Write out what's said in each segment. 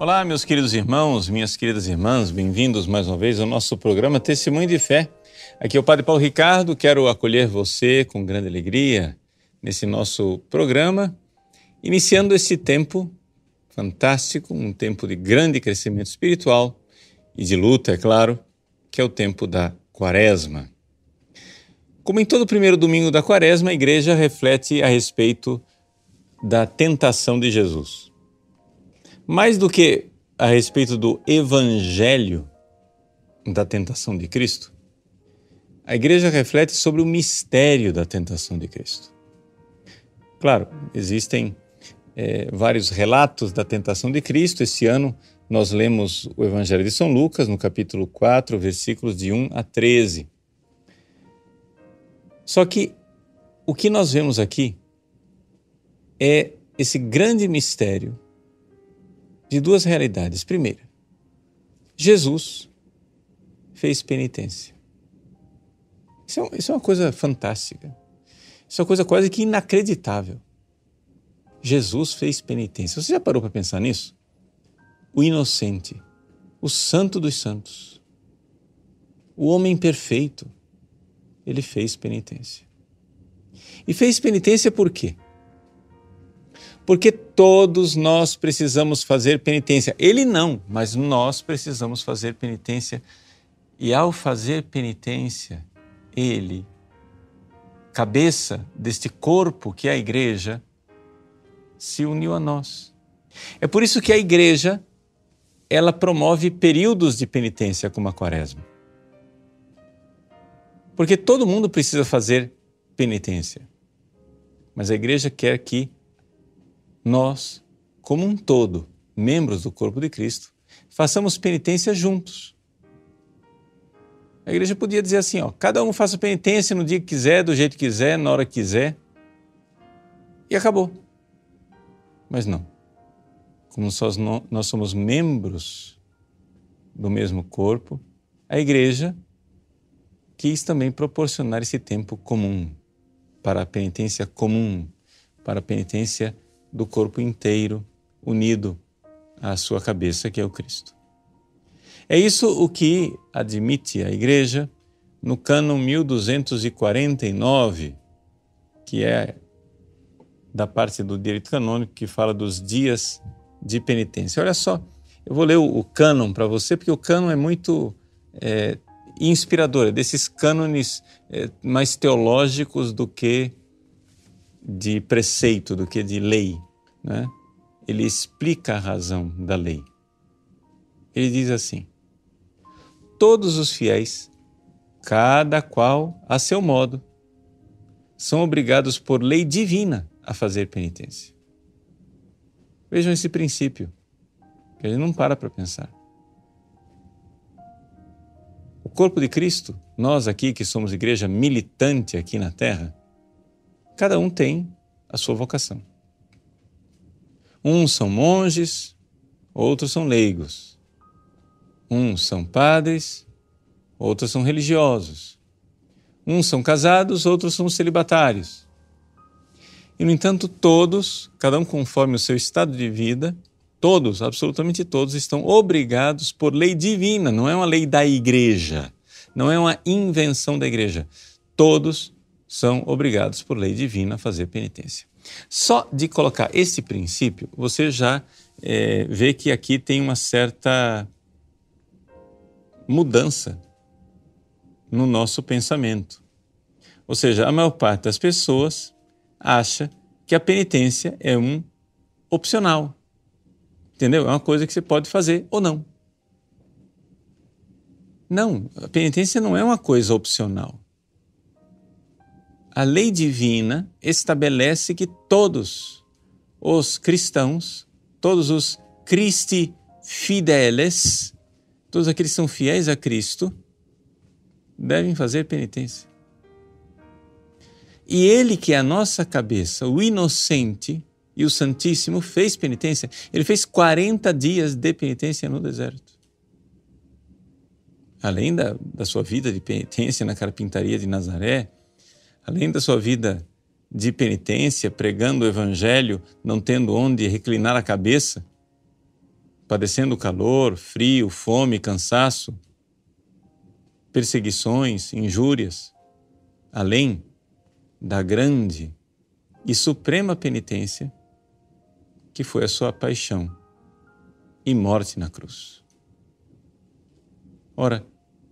Olá, meus queridos irmãos, minhas queridas irmãs, bem-vindos mais uma vez ao nosso programa Testemunho de Fé. Aqui é o Padre Paulo Ricardo, quero acolher você com grande alegria nesse nosso programa, iniciando esse tempo fantástico, um tempo de grande crescimento espiritual e de luta, é claro, que é o tempo da Quaresma. Como em todo primeiro domingo da Quaresma, a igreja reflete a respeito da tentação de Jesus. Mais do que a respeito do evangelho da tentação de Cristo, a igreja reflete sobre o mistério da tentação de Cristo. Claro, existem é, vários relatos da tentação de Cristo. Este ano nós lemos o Evangelho de São Lucas, no capítulo 4, versículos de 1 a 13. Só que o que nós vemos aqui é esse grande mistério de duas realidades. Primeira, Jesus fez penitência. Isso é, isso é uma coisa fantástica. Isso é uma coisa quase que inacreditável. Jesus fez penitência. Você já parou para pensar nisso? O inocente, o santo dos santos, o homem perfeito, ele fez penitência. E fez penitência por quê? Porque todos nós precisamos fazer penitência. Ele não, mas nós precisamos fazer penitência. E ao fazer penitência, ele, cabeça deste corpo que é a igreja, se uniu a nós. É por isso que a igreja ela promove períodos de penitência como a quaresma. Porque todo mundo precisa fazer penitência. Mas a igreja quer que nós, como um todo, membros do corpo de Cristo, façamos penitência juntos. A igreja podia dizer assim, ó, cada um faça penitência no dia que quiser, do jeito que quiser, na hora que quiser, e acabou. Mas não. Como nós somos membros do mesmo corpo, a igreja quis também proporcionar esse tempo comum para a penitência comum, para a penitência do corpo inteiro unido à sua cabeça, que é o Cristo. É isso o que admite a Igreja no cânon 1249, que é da parte do direito canônico que fala dos dias de penitência. Olha só, eu vou ler o, cânon para você, porque o cânon é muito é, inspirador, é desses cânones é, mais teológicos do que de preceito do que de lei. Né? Ele explica a razão da lei. Ele diz assim: todos os fiéis, cada qual a seu modo, são obrigados por lei divina a fazer penitência. Vejam esse princípio, que gente não para para pensar. O corpo de Cristo, nós aqui que somos igreja militante aqui na terra, Cada um tem a sua vocação. Uns são monges, outros são leigos. Uns são padres, outros são religiosos. Uns são casados, outros são celibatários. E, no entanto, todos, cada um conforme o seu estado de vida, todos, absolutamente todos, estão obrigados por lei divina, não é uma lei da igreja, não é uma invenção da igreja. Todos são obrigados por lei divina a fazer penitência. Só de colocar esse princípio, você já é, vê que aqui tem uma certa mudança no nosso pensamento. Ou seja, a maior parte das pessoas acha que a penitência é um opcional. Entendeu? É uma coisa que você pode fazer ou não. Não, a penitência não é uma coisa opcional a lei divina estabelece que todos os cristãos, todos os Christi fideles, todos aqueles que são fiéis a Cristo, devem fazer penitência. E ele que é a nossa cabeça, o inocente e o Santíssimo, fez penitência. Ele fez 40 dias de penitência no deserto. Além da, da sua vida de penitência na carpintaria de Nazaré, além da sua vida de penitência, pregando o Evangelho, não tendo onde reclinar a cabeça, padecendo calor, frio, fome, cansaço, perseguições, injúrias, além da grande e suprema penitência que foi a sua paixão e morte na cruz. Ora,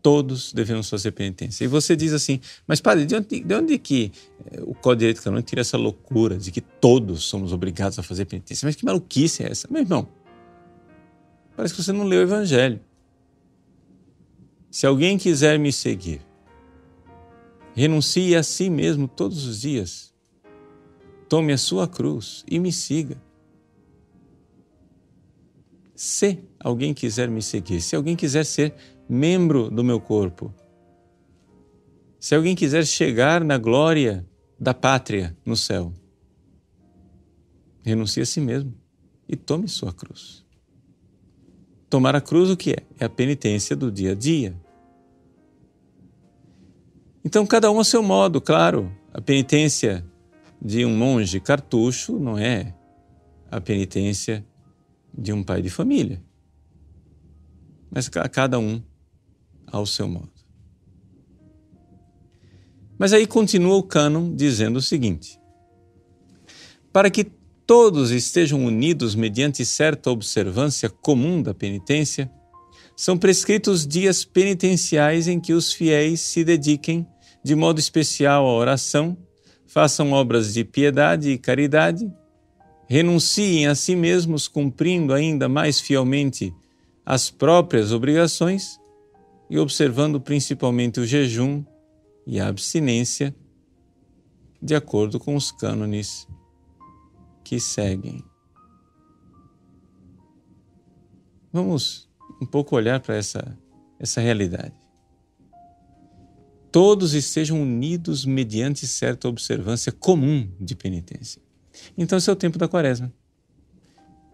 todos devemos fazer penitência. E você diz assim, mas padre, de onde, de onde que eh, o Código de Direito Canônico tira essa loucura de que todos somos obrigados a fazer penitência? Mas que maluquice é essa? Meu irmão, parece que você não leu o Evangelho. Se alguém quiser me seguir, renuncie a si mesmo todos os dias, tome a sua cruz e me siga. Se alguém quiser me seguir, se alguém quiser ser membro do meu corpo, se alguém quiser chegar na glória da pátria no céu, renuncie a si mesmo e tome sua cruz. Tomar a cruz o que é? É a penitência do dia a dia. Então, cada um a seu modo, claro. A penitência de um monge cartucho não é a penitência de um pai de família. Mas cada um ao seu modo. Mas aí continua o cânon dizendo o seguinte: para que todos estejam unidos mediante certa observância comum da penitência, são prescritos dias penitenciais em que os fiéis se dediquem de modo especial à oração, façam obras de piedade e caridade, renunciem a si mesmos, cumprindo ainda mais fielmente as próprias obrigações e observando principalmente o jejum e a abstinência, de acordo com os cânones que seguem. Vamos um pouco olhar para essa, essa realidade. Todos estejam unidos mediante certa observância comum de penitência. Então, esse é o tempo da quaresma.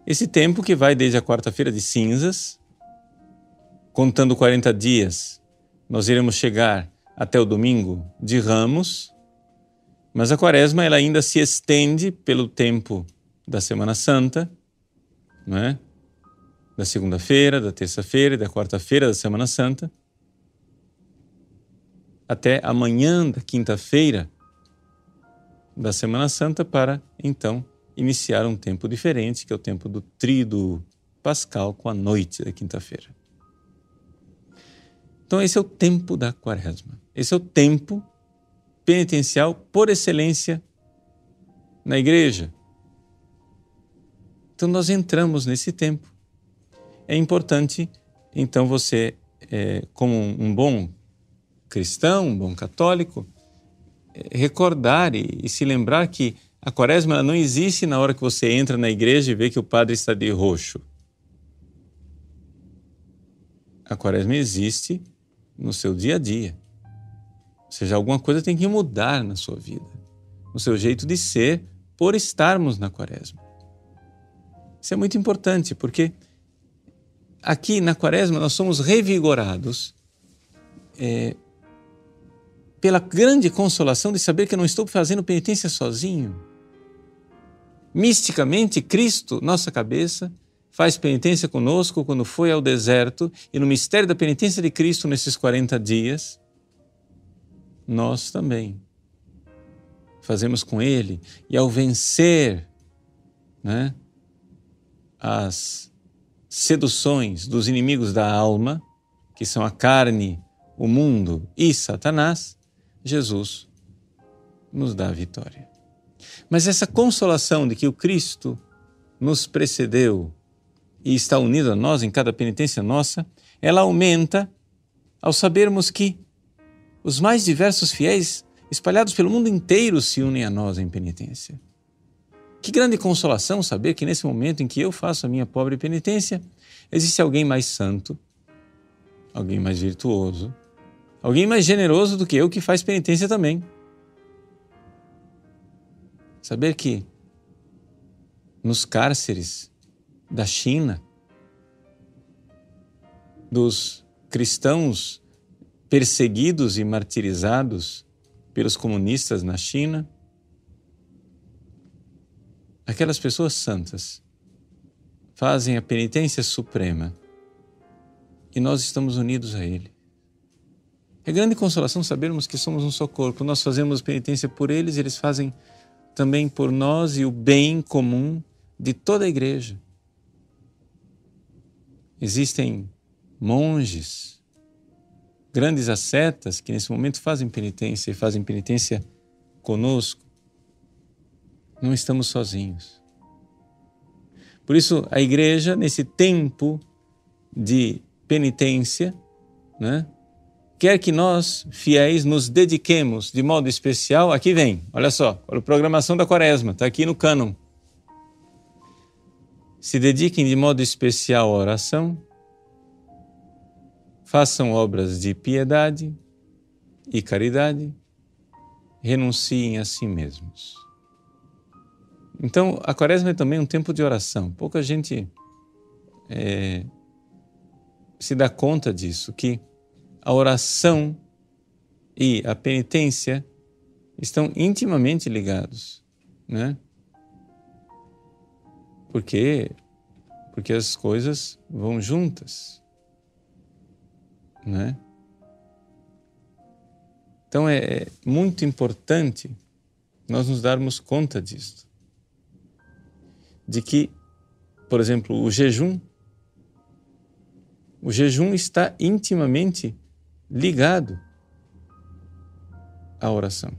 Esse tempo que vai desde a quarta-feira de cinzas, contando 40 dias, nós iremos chegar até o domingo de ramos, mas a quaresma ela ainda se estende pelo tempo da Semana Santa, não é? da segunda-feira, da terça-feira e da quarta-feira da Semana Santa, até amanhã da quinta-feira da Semana Santa, para então iniciar um tempo diferente, que é o tempo do Tríduo Pascal com a noite da quinta-feira. Então, esse é o tempo da Quaresma. Esse é o tempo penitencial por excelência na igreja. Então, nós entramos nesse tempo. É importante, então, você, é, como um bom cristão, um bom católico, é, recordar e, e, se lembrar que a quaresma não existe na hora que você entra na igreja e vê que o padre está de roxo. A quaresma existe no seu dia a dia seja, alguma coisa tem que mudar na sua vida, no seu jeito de ser, por estarmos na quaresma. Isso é muito importante, porque aqui na quaresma nós somos revigorados é, pela grande consolação de saber que não estou fazendo penitência sozinho. Misticamente, Cristo, nossa cabeça, faz penitência conosco quando foi ao deserto e no mistério da penitência de Cristo nesses 40 dias, nós também fazemos com Ele e ao vencer né, as seduções dos inimigos da alma, que são a carne, o mundo e Satanás, Jesus nos dá a vitória. Mas essa consolação de que o Cristo nos precedeu e está unido a nós em cada penitência nossa, ela aumenta ao sabermos que os mais diversos fiéis espalhados pelo mundo inteiro se unem a nós em penitência. Que grande consolação saber que nesse momento em que eu faço a minha pobre penitência, existe alguém mais santo, alguém mais virtuoso, alguém mais generoso do que eu que faz penitência também. Saber que nos cárceres da China, dos cristãos perseguidos e martirizados pelos comunistas na China. Aquelas pessoas santas fazem a penitência suprema e nós estamos unidos a Ele. É grande consolação sabermos que somos um só corpo. Nós fazemos penitência por eles, eles fazem também por nós e o bem comum de toda a igreja. Existem monges, grandes ascetas que nesse momento fazem penitência e fazem penitência conosco. Não estamos sozinhos. Por isso, a igreja, nesse tempo de penitência, né, quer que nós, fiéis, nos dediquemos de modo especial. Aqui vem, olha só, a programação da quaresma, está aqui no cânon. Se dediquem de modo especial à oração, façam obras de piedade e caridade, renunciem a si mesmos. Então, a quaresma é também um tempo de oração. Pouca gente é, se dá conta disso, que a oração e a penitência estão intimamente ligados, né? Porque porque as coisas vão juntas, né? Então é muito importante nós nos darmos conta disso, de que, por exemplo, o jejum, o jejum está intimamente ligado à oração.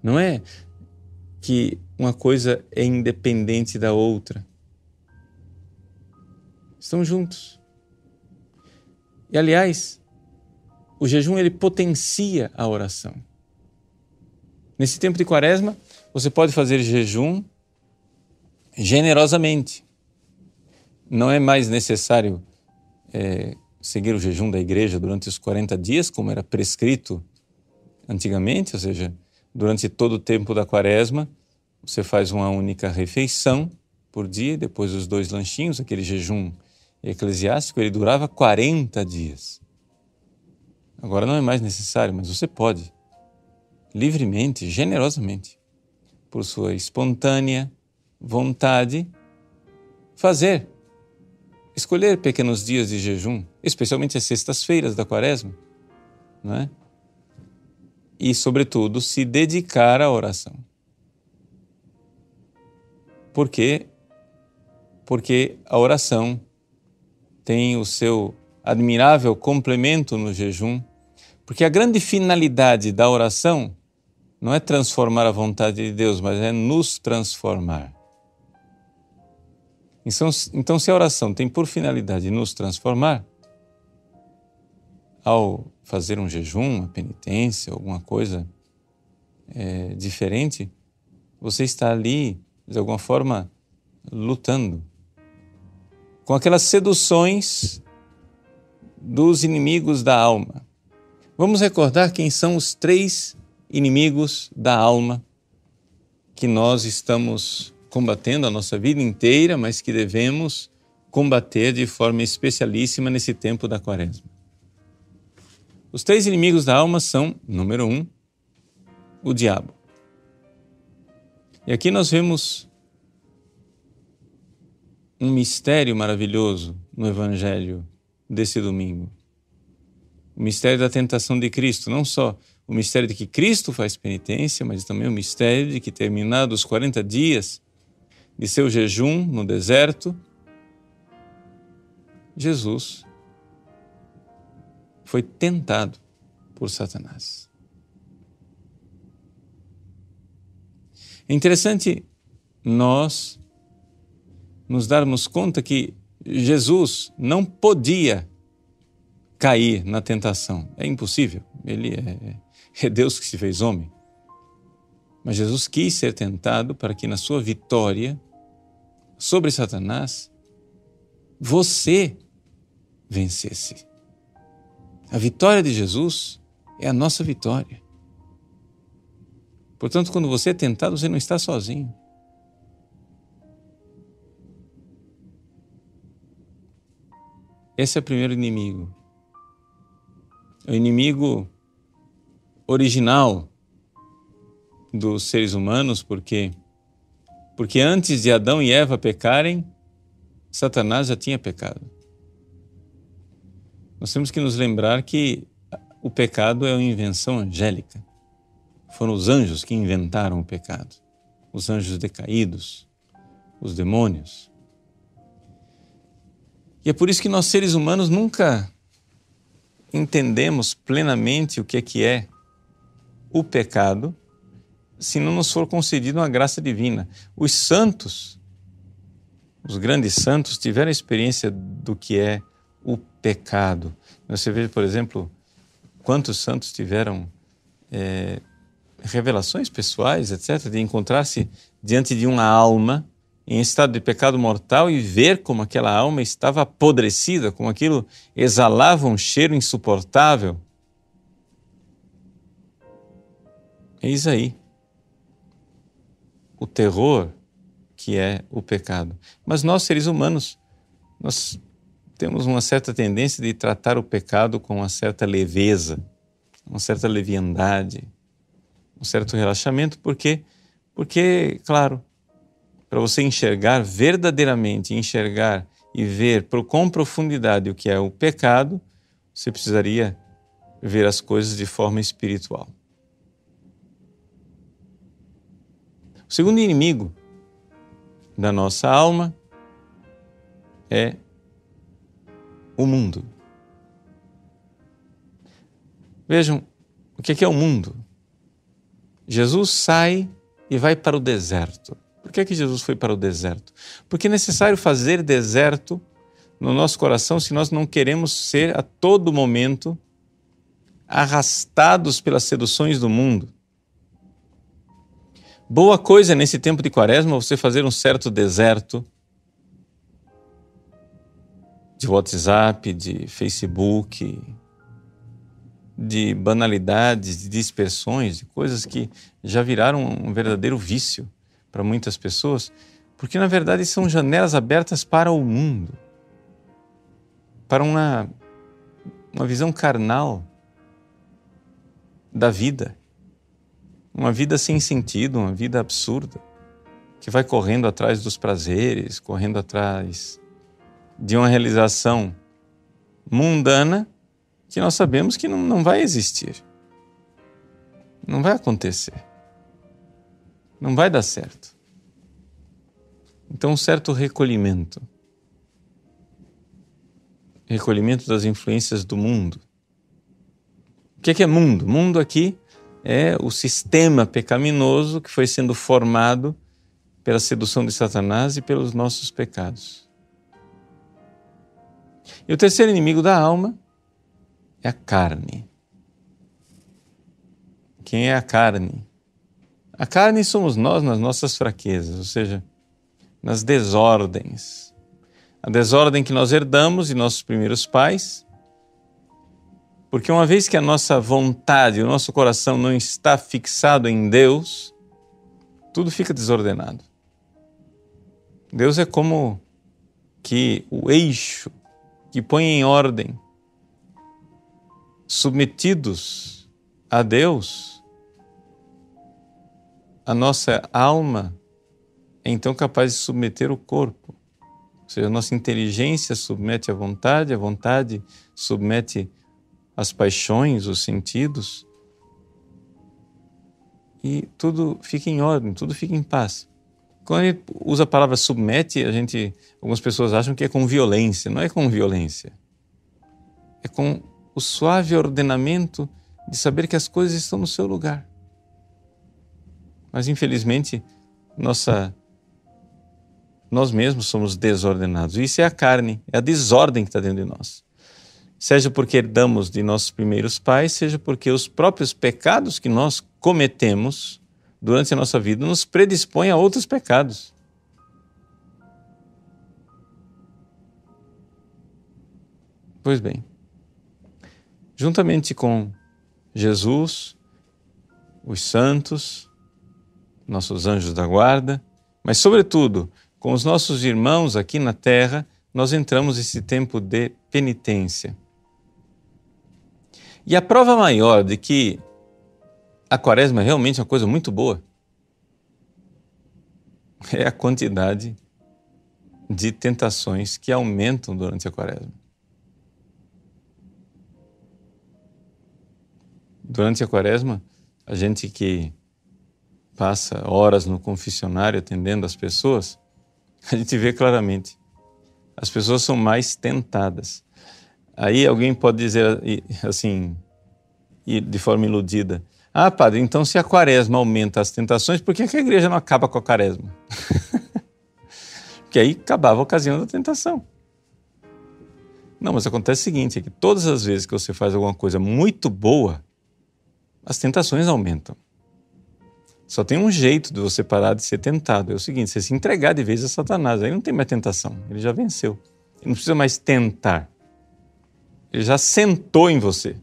Não é que uma coisa é independente da outra. Estão juntos. E aliás, o jejum ele potencia a oração. Nesse tempo de quaresma, você pode fazer jejum generosamente. Não é mais necessário é, seguir o jejum da igreja durante os 40 dias, como era prescrito antigamente, ou seja, durante todo o tempo da quaresma, você faz uma única refeição por dia, depois os dois lanchinhos, aquele jejum eclesiástico, ele durava 40 dias. Agora não é mais necessário, mas você pode, livremente, generosamente, por sua espontânea vontade, fazer escolher pequenos dias de jejum, especialmente as sextas-feiras da quaresma, não é? E, sobretudo, se dedicar à oração. Por quê? Porque a oração tem o seu admirável complemento no jejum, porque a grande finalidade da oração não é transformar a vontade de Deus, mas é nos transformar. Então, então, se a oração tem por finalidade nos transformar, ao fazer um jejum, uma penitência, alguma coisa é, diferente, você está ali, de alguma forma, lutando com aquelas seduções dos inimigos da alma. Vamos recordar quem são os três inimigos da alma que nós estamos combatendo a nossa vida inteira, mas que devemos combater de forma especialíssima nesse tempo da quaresma. Os três inimigos da alma são, número um, o diabo. E aqui nós vemos um mistério maravilhoso no Evangelho desse domingo. O mistério da tentação de Cristo, não só o mistério de que Cristo faz penitência, mas também o mistério de que, terminados os 40 dias, de seu jejum no deserto, Jesus foi tentado por Satanás. É interessante nós nos darmos conta que Jesus não podia cair na tentação. É impossível. Ele é, é Deus que se fez homem. Mas Jesus quis ser tentado para que na sua vitória sobre Satanás, você vencesse. A vitória de Jesus é a nossa vitória. Portanto, quando você é tentado, você não está sozinho. Esse é o primeiro inimigo. É o inimigo original dos seres humanos, porque porque antes de Adão e Eva pecarem, Satanás já tinha pecado. Nós temos que nos lembrar que o pecado é uma invenção angélica. Foram os anjos que inventaram o pecado. Os anjos decaídos, os demônios. E é por isso que nós seres humanos nunca entendemos plenamente o que é que é o pecado se não nos for concedida uma graça divina. Os santos, os grandes santos, tiveram a experiência do que é o pecado. Você vê, por exemplo, quantos santos tiveram é, revelações pessoais, etc., de encontrar-se diante de uma alma em estado de pecado mortal e ver como aquela alma estava apodrecida, como aquilo exalava um cheiro insuportável. Eis aí o terror que é o pecado. Mas nós, seres humanos, nós temos uma certa tendência de tratar o pecado com uma certa leveza, uma certa leviandade, um certo relaxamento, porque, porque claro, para você enxergar verdadeiramente, enxergar e ver com profundidade o que é o pecado, você precisaria ver as coisas de forma espiritual. O segundo inimigo da nossa alma é o mundo. Vejam, o que é o mundo? Jesus sai e vai para o deserto. Por que, é que Jesus foi para o deserto? Porque é necessário fazer deserto no nosso coração se nós não queremos ser a todo momento arrastados pelas seduções do mundo. Boa coisa nesse tempo de quaresma você fazer um certo deserto de WhatsApp, de Facebook, de banalidades, de dispersões, de coisas que já viraram um verdadeiro vício para muitas pessoas, porque na verdade são janelas abertas para o mundo, para uma, uma visão carnal da vida, uma vida sem sentido, uma vida absurda, que vai correndo atrás dos prazeres, correndo atrás de uma realização mundana que nós sabemos que não, não vai existir. Não vai acontecer. Não vai dar certo. Então, um certo recolhimento. Recolhimento das influências do mundo. O que é, que é mundo? Mundo aqui é o sistema pecaminoso que foi sendo formado pela sedução de Satanás e pelos nossos pecados. E o terceiro inimigo da alma é a carne. Quem é a carne? A carne somos nós nas nossas fraquezas, ou seja, nas desordens. A desordem que nós herdamos de nossos primeiros pais, porque uma vez que a nossa vontade, o nosso coração não está fixado em Deus, tudo fica desordenado. Deus é como que o eixo que põe em ordem, submetidos a Deus, a nossa alma é então capaz de submeter o corpo. Ou seja, a nossa inteligência submete a vontade, a vontade submete as paixões, os sentidos, e tudo fica em ordem, tudo fica em paz. Quando a gente usa a palavra submete, a gente, algumas pessoas acham que é com violência. Não é com violência. É com o suave ordenamento de saber que as coisas estão no seu lugar. Mas infelizmente, nossa nós mesmos somos desordenados. Isso é a carne, é a desordem que está dentro de nós. Seja porque herdamos de nossos primeiros pais, seja porque os próprios pecados que nós cometemos durante a nossa vida nos predispõe a outros pecados. Pois bem, juntamente com Jesus, os santos, nossos anjos da guarda, mas, sobretudo, com os nossos irmãos aqui na terra, nós entramos nesse tempo de penitência. E a prova maior de que a quaresma é realmente uma coisa muito boa. É a quantidade de tentações que aumentam durante a quaresma. Durante a quaresma, a gente que passa horas no confessionário atendendo as pessoas, a gente vê claramente. As pessoas são mais tentadas. Aí alguém pode dizer assim, de forma iludida: Ah, padre, então se a quaresma aumenta as tentações, por que a igreja não acaba com a quaresma? Porque aí acabava a ocasião da tentação. Não, mas acontece o seguinte: é que todas as vezes que você faz alguma coisa muito boa, as tentações aumentam. Só tem um jeito de você parar de ser tentado. É o seguinte: você se entregar de vez a Satanás. Aí não tem mais tentação. Ele já venceu. Ele não precisa mais tentar. Ele já sentou em você.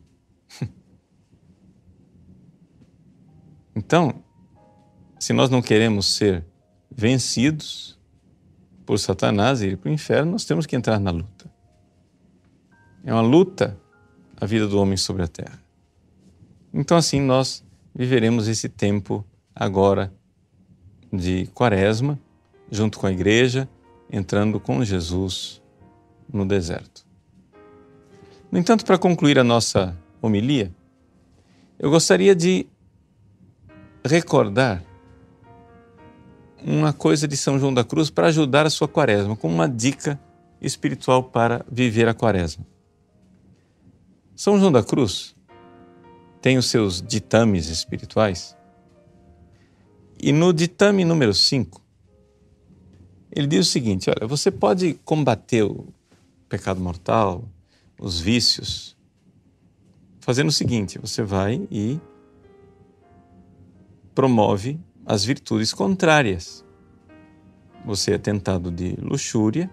Então, se nós não queremos ser vencidos por Satanás e ir para o inferno, nós temos que entrar na luta. É uma luta a vida do homem sobre a terra. Então, assim, nós viveremos esse tempo agora de quaresma, junto com a igreja, entrando com Jesus no deserto. No entanto, para concluir a nossa homilia, eu gostaria de recordar uma coisa de São João da Cruz para ajudar a sua quaresma, como uma dica espiritual para viver a quaresma. São João da Cruz tem os seus ditames espirituais. E no ditame número 5, ele diz o seguinte: olha, você pode combater o pecado mortal, os vícios, fazendo o seguinte: você vai e promove as virtudes contrárias. Você é tentado de luxúria,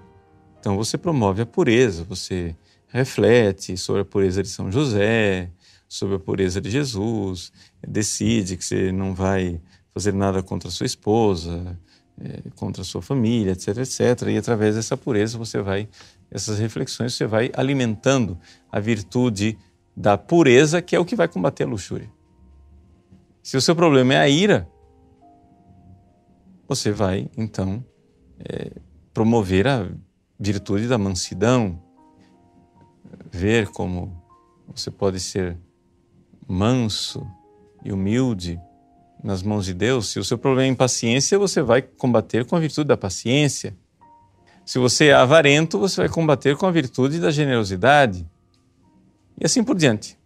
então você promove a pureza, você reflete sobre a pureza de São José, sobre a pureza de Jesus, decide que você não vai fazer nada contra sua esposa, é, contra sua família, etc, etc. E através dessa pureza você vai, essas reflexões, você vai alimentando a virtude da pureza, que é o que vai combater a luxúria. Se o seu problema é a ira, você vai então é, promover a virtude da mansidão, ver como você pode ser manso e humilde nas mãos de Deus, se o seu problema é impaciência, você vai combater com a virtude da paciência. Se você é avarento, você vai combater com a virtude da generosidade. E assim por diante.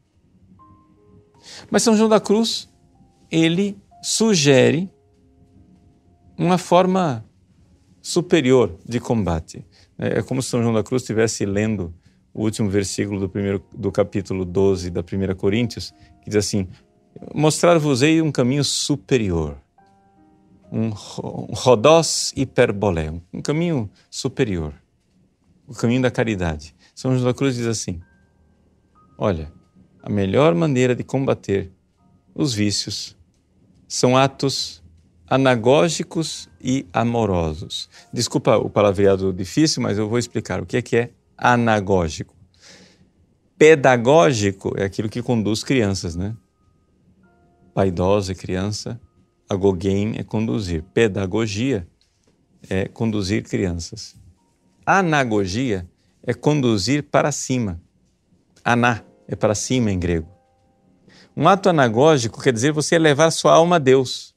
Mas São João da Cruz, ele sugere uma forma superior de combate. É como se São João da Cruz estivesse lendo o último versículo do, primeiro, do capítulo 12 da 1 Coríntios, que diz assim: Mostrar-vos-ei um caminho superior, um rodós hiperbolé, um caminho superior, o caminho da caridade. São João da Cruz diz assim: Olha, a melhor maneira de combater os vícios são atos anagógicos e amorosos. Desculpa o palavreado difícil, mas eu vou explicar o que é que é anagógico. Pedagógico é aquilo que conduz crianças, né? Paidosa é criança, agoguem é conduzir. Pedagogia é conduzir crianças. Anagogia é conduzir para cima. Aná é para cima em grego. Um ato anagógico quer dizer você levar sua alma a Deus.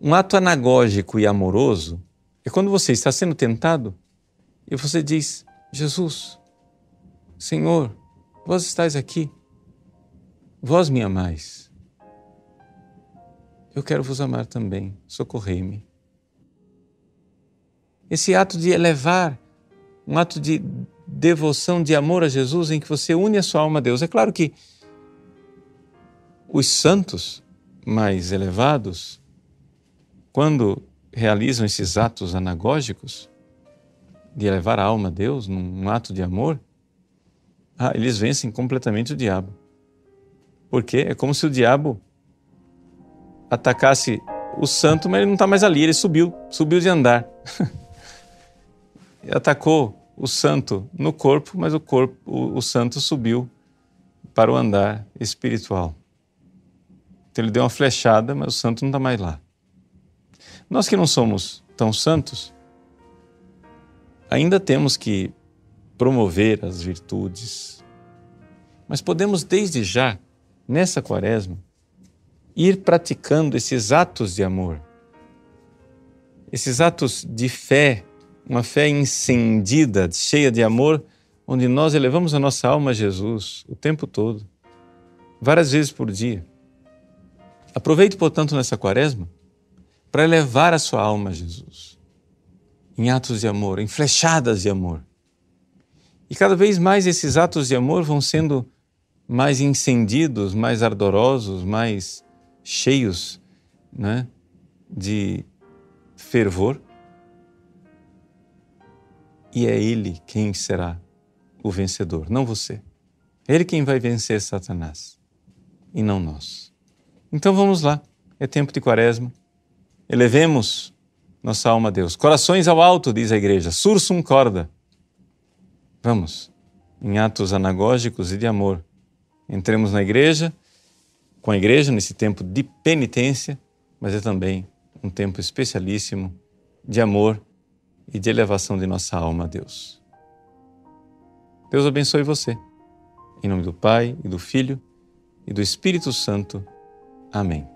Um ato anagógico e amoroso é quando você está sendo tentado e você diz: Jesus, Senhor, vós estáis aqui, vós me amais. Eu quero vos amar também, socorrei-me. Esse ato de elevar, um ato de devoção, de amor a Jesus, em que você une a sua alma a Deus. É claro que os santos mais elevados, quando realizam esses atos anagógicos, de levar a alma a Deus num ato de amor, ah, eles vencem completamente o diabo. Porque é como se o diabo atacasse o santo, mas ele não está mais ali, ele subiu, subiu de andar. Atacou o santo no corpo, mas o corpo, o, o santo subiu para o andar espiritual. Então ele deu uma flechada, mas o santo não está mais lá. Nós que não somos tão santos, ainda temos que promover as virtudes, mas podemos desde já, nessa quaresma, ir praticando esses atos de amor, esses atos de fé, uma fé incendida, cheia de amor, onde nós elevamos a nossa alma a Jesus o tempo todo, várias vezes por dia. Aproveite, portanto, nessa quaresma para elevar a sua alma a Jesus, em atos de amor, em flechadas de amor. E cada vez mais esses atos de amor vão sendo mais incendidos, mais ardorosos, mais cheios né, de fervor. E é Ele quem será o vencedor, não você. É Ele quem vai vencer Satanás e não nós. Então vamos lá, é tempo de quaresma. Elevemos nossa alma a Deus. Corações ao alto, diz a igreja, sursum corda. Vamos, em atos anagógicos e de amor. Entremos na igreja, com a igreja nesse tempo de penitência, mas é também um tempo especialíssimo de amor e de elevação de nossa alma a Deus. Deus abençoe você. Em nome do Pai e do Filho e do Espírito Santo. Amém.